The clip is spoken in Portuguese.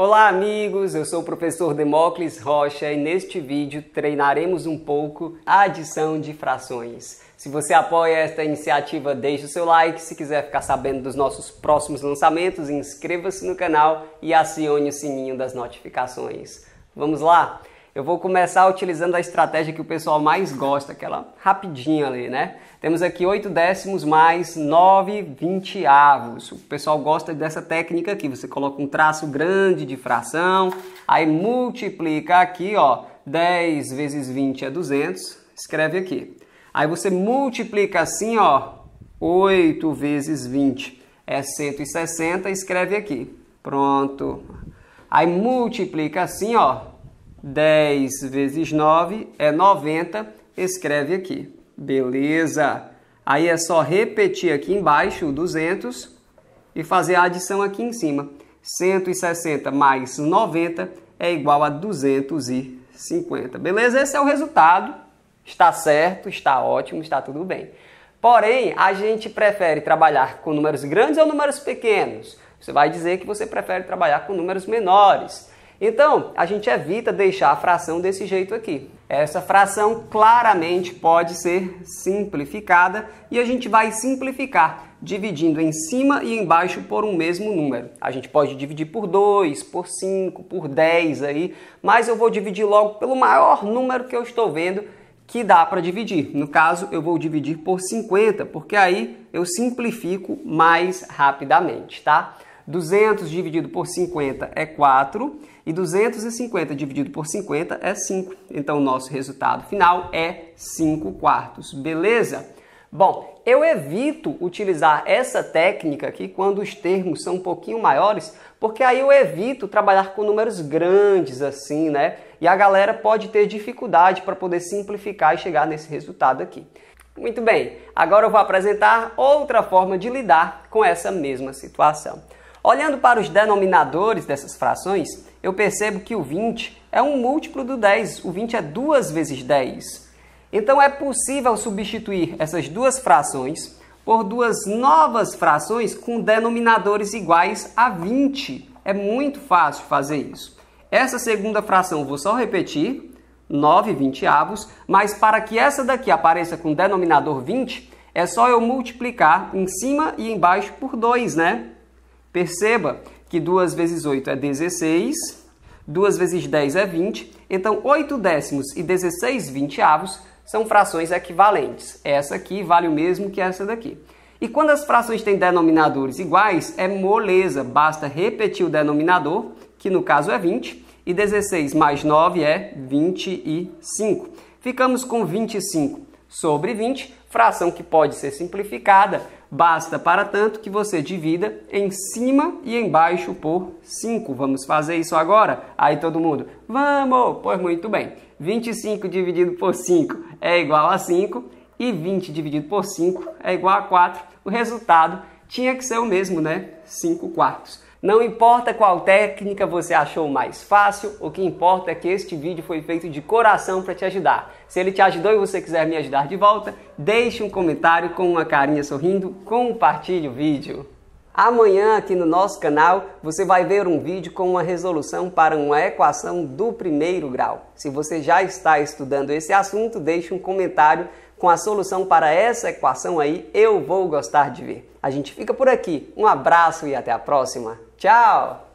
Olá amigos, eu sou o professor Demócles Rocha e neste vídeo treinaremos um pouco a adição de frações. Se você apoia esta iniciativa, deixe o seu like. Se quiser ficar sabendo dos nossos próximos lançamentos, inscreva-se no canal e acione o sininho das notificações. Vamos lá? Eu vou começar utilizando a estratégia que o pessoal mais gosta, aquela rapidinha ali, né? Temos aqui 8 décimos mais 9 vinteavos. O pessoal gosta dessa técnica aqui. Você coloca um traço grande de fração, aí multiplica aqui, ó, 10 vezes 20 é 200, escreve aqui. Aí você multiplica assim, ó, 8 vezes 20 é 160, escreve aqui. Pronto. Aí multiplica assim, ó, 10 vezes 9 é 90, escreve aqui. Beleza? Aí é só repetir aqui embaixo o 200 e fazer a adição aqui em cima. 160 mais 90 é igual a 250. Beleza? Esse é o resultado. Está certo, está ótimo, está tudo bem. Porém, a gente prefere trabalhar com números grandes ou números pequenos? Você vai dizer que você prefere trabalhar com números menores. Então, a gente evita deixar a fração desse jeito aqui. Essa fração claramente pode ser simplificada e a gente vai simplificar dividindo em cima e embaixo por um mesmo número. A gente pode dividir por 2, por 5, por 10 aí, mas eu vou dividir logo pelo maior número que eu estou vendo que dá para dividir. No caso, eu vou dividir por 50, porque aí eu simplifico mais rapidamente, tá? 200 dividido por 50 é 4 e 250 dividido por 50 é 5. Então, o nosso resultado final é 5 quartos, beleza? Bom, eu evito utilizar essa técnica aqui quando os termos são um pouquinho maiores, porque aí eu evito trabalhar com números grandes assim, né? E a galera pode ter dificuldade para poder simplificar e chegar nesse resultado aqui. Muito bem, agora eu vou apresentar outra forma de lidar com essa mesma situação. Olhando para os denominadores dessas frações, eu percebo que o 20 é um múltiplo do 10. O 20 é 2 vezes 10. Então é possível substituir essas duas frações por duas novas frações com denominadores iguais a 20. É muito fácil fazer isso. Essa segunda fração vou só repetir, 9 vinteavos, mas para que essa daqui apareça com denominador 20, é só eu multiplicar em cima e embaixo por 2, né? Perceba que 2 vezes 8 é 16, 2 vezes 10 é 20, então 8 décimos e 16 vinteavos são frações equivalentes. Essa aqui vale o mesmo que essa daqui. E quando as frações têm denominadores iguais, é moleza, basta repetir o denominador, que no caso é 20, e 16 mais 9 é 25. Ficamos com 25 sobre 20, fração que pode ser simplificada Basta, para tanto, que você divida em cima e embaixo por 5. Vamos fazer isso agora? Aí todo mundo, vamos! Pois muito bem. 25 dividido por 5 é igual a 5 e 20 dividido por 5 é igual a 4. O resultado tinha que ser o mesmo, né? 5 quartos. Não importa qual técnica você achou mais fácil, o que importa é que este vídeo foi feito de coração para te ajudar. Se ele te ajudou e você quiser me ajudar de volta, deixe um comentário com uma carinha sorrindo, compartilhe o vídeo. Amanhã aqui no nosso canal você vai ver um vídeo com uma resolução para uma equação do primeiro grau. Se você já está estudando esse assunto, deixe um comentário com a solução para essa equação aí, eu vou gostar de ver. A gente fica por aqui. Um abraço e até a próxima. Tchau!